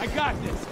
I got this.